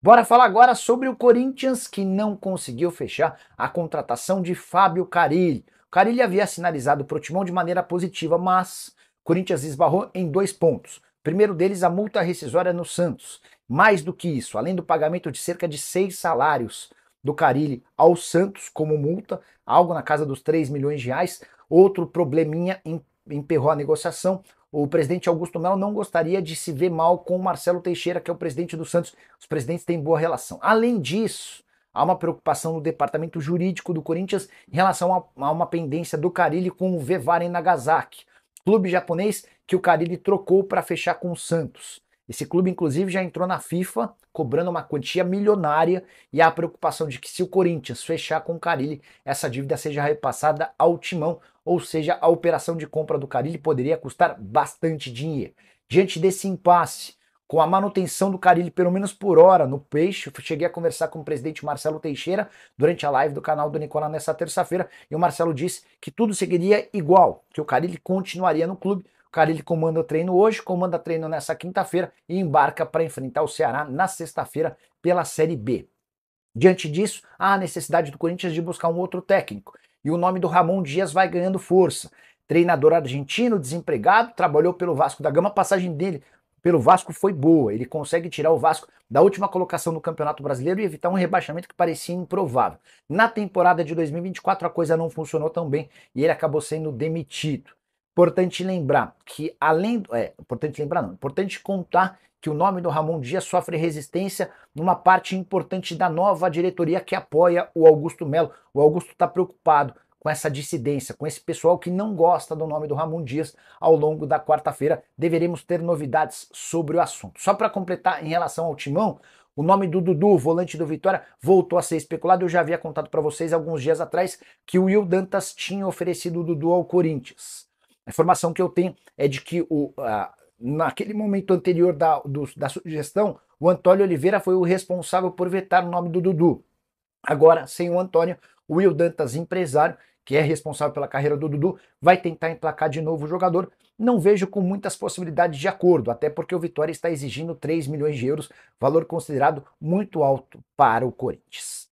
Bora falar agora sobre o Corinthians que não conseguiu fechar a contratação de Fábio Carilli. Carilli havia sinalizado para o Timão de maneira positiva, mas Corinthians esbarrou em dois pontos. primeiro deles, a multa rescisória no Santos. Mais do que isso, além do pagamento de cerca de seis salários do Carilli ao Santos como multa, algo na casa dos 3 milhões de reais, outro probleminha emperrou a negociação o presidente Augusto Melo não gostaria de se ver mal com o Marcelo Teixeira, que é o presidente do Santos. Os presidentes têm boa relação. Além disso, há uma preocupação no departamento jurídico do Corinthians em relação a, a uma pendência do Carilli com o Vevaren Nagasaki, clube japonês que o Carilli trocou para fechar com o Santos. Esse clube, inclusive, já entrou na FIFA cobrando uma quantia milionária e há a preocupação de que se o Corinthians fechar com o Carilli, essa dívida seja repassada ao timão, ou seja, a operação de compra do Carilli poderia custar bastante dinheiro. Diante desse impasse, com a manutenção do Carilli pelo menos por hora no peixe, cheguei a conversar com o presidente Marcelo Teixeira durante a live do canal do Nicola nessa terça-feira, e o Marcelo disse que tudo seguiria igual, que o Carilli continuaria no clube, o Carilli comanda treino hoje, comanda treino nessa quinta-feira e embarca para enfrentar o Ceará na sexta-feira pela Série B. Diante disso, há a necessidade do Corinthians de buscar um outro técnico. E o nome do Ramon Dias vai ganhando força. Treinador argentino, desempregado, trabalhou pelo Vasco da Gama, a passagem dele pelo Vasco foi boa. Ele consegue tirar o Vasco da última colocação no Campeonato Brasileiro e evitar um rebaixamento que parecia improvável. Na temporada de 2024 a coisa não funcionou tão bem e ele acabou sendo demitido. Importante lembrar que, além. É, importante lembrar, não. Importante contar que o nome do Ramon Dias sofre resistência numa parte importante da nova diretoria que apoia o Augusto Melo. O Augusto está preocupado com essa dissidência, com esse pessoal que não gosta do nome do Ramon Dias. Ao longo da quarta-feira deveremos ter novidades sobre o assunto. Só para completar em relação ao timão, o nome do Dudu, volante do Vitória, voltou a ser especulado. Eu já havia contado para vocês alguns dias atrás que o Will Dantas tinha oferecido o Dudu ao Corinthians. A informação que eu tenho é de que o, naquele momento anterior da, do, da sugestão, o Antônio Oliveira foi o responsável por vetar o nome do Dudu. Agora, sem o Antônio, o Will Dantas, empresário, que é responsável pela carreira do Dudu, vai tentar emplacar de novo o jogador. Não vejo com muitas possibilidades de acordo, até porque o Vitória está exigindo 3 milhões de euros, valor considerado muito alto para o Corinthians.